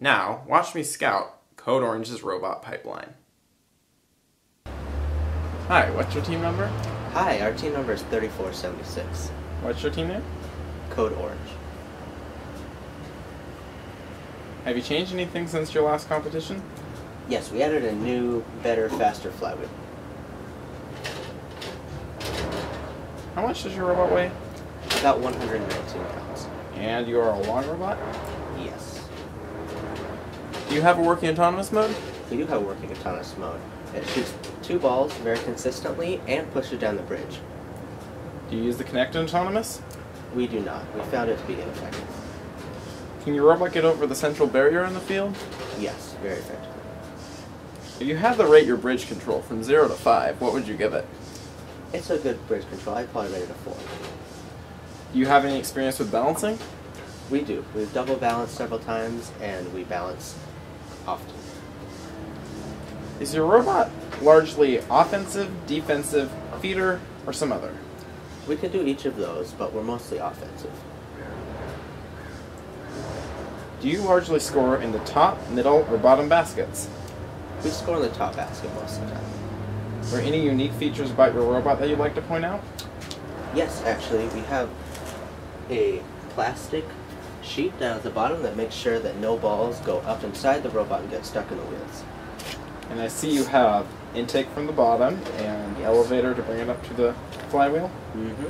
Now, watch me scout Code Orange's robot pipeline. Hi, what's your team number? Hi, our team number is 3476. What's your team name? Code Orange. Have you changed anything since your last competition? Yes, we added a new, better, faster flywheel. How much does your robot weigh? About 119 pounds. And you are a long robot? Yes. Do you have a working autonomous mode? We do have a working autonomous mode. It shoots two balls very consistently and pushes down the bridge. Do you use the connected autonomous? We do not. We found it to be ineffective. Can your robot get over the central barrier in the field? Yes, very effective. If you had to rate your bridge control from 0 to 5, what would you give it? It's a good bridge control. I'd probably rate it a 4. Do you have any experience with balancing? We do. We've double balanced several times and we balance often. Is your robot largely offensive, defensive, feeder, or some other? We can do each of those, but we're mostly offensive. Do you largely score in the top, middle, or bottom baskets? We score in the top basket most of the time. Are any unique features about your robot that you'd like to point out? Yes, actually, we have a plastic sheet down at the bottom that makes sure that no balls go up inside the robot and get stuck in the wheels. And I see you have intake from the bottom and Yes. elevator to bring it up to the flywheel. Mm-hmm.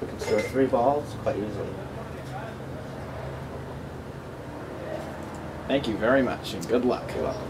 We can store three balls quite easily. Thank you very much and good luck. You're welcome.